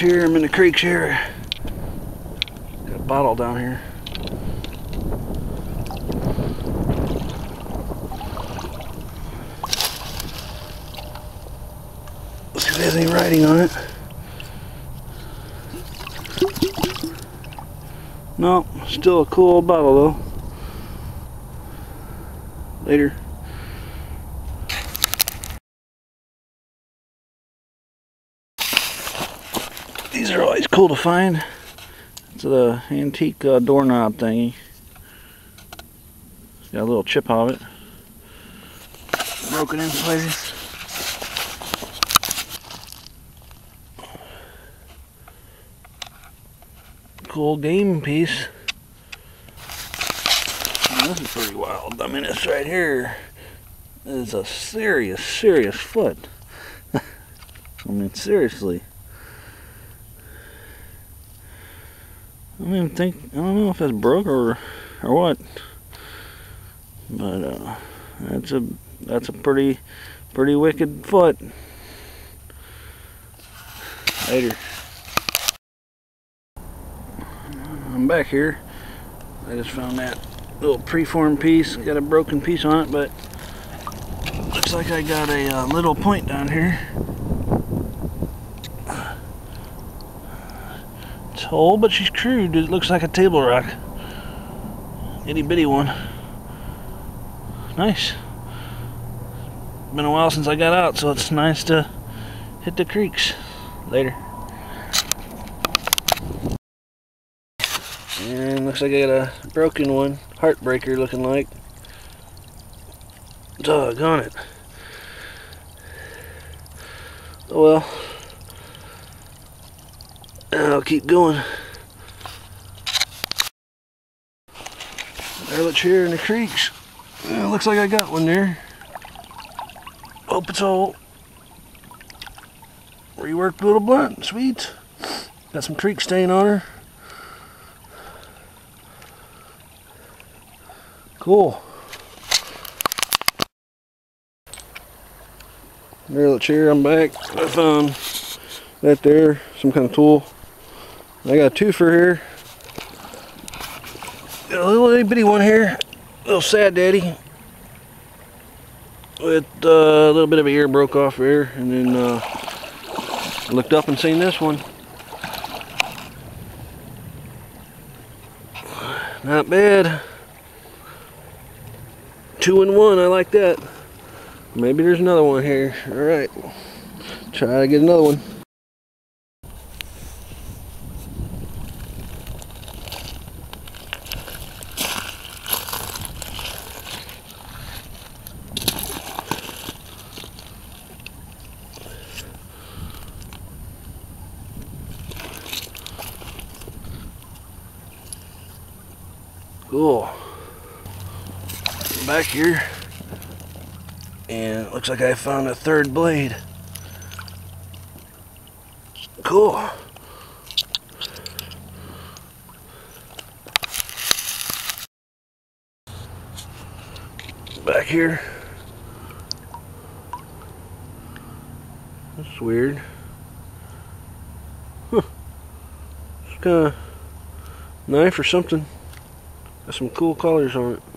Ehrlich here. I'm in the creeks here. Got a bottle down here. Let's see if there's any writing on it. No, still a cool bottle though. Later. These are always cool to find. It's a antique uh, doorknob thingy. It's got a little chip of it. Broken in places. Cool game piece. Now, this is pretty wild. I mean, this right here is a serious, serious foot. I mean, seriously. I don't even think, I don't know if it's broke or, or what. But, uh, that's a, that's a pretty, pretty wicked foot. Later. I'm back here. I just found that little preformed piece. Got a broken piece on it, but looks like I got a uh, little point down here. It's whole, but she's crude. It looks like a table rock. Itty bitty one. Nice. Been a while since I got out, so it's nice to hit the creeks. Later. And looks like I got a broken one. Heartbreaker looking like. Doggone it. Oh well. I'll keep going. Ehrlich here in the creeks. Looks like I got one there. Hope it's all reworked little blunt. Sweet. Got some creek stain on her. Cool. Ehrlich here, I'm back. I found that there, some kind of tool. I got a twofer here. A little itty bitty one here. A little sad daddy. With uh, a little bit of a ear broke off here. And then uh, I looked up and seen this one. Not bad. Two and one, I like that. Maybe there's another one here. All right, try to get another one. Cool. Back here. And it looks like I found a third blade. Cool. Back here. That's weird. Huh. It's kind of knife or something. Got some cool colors on it.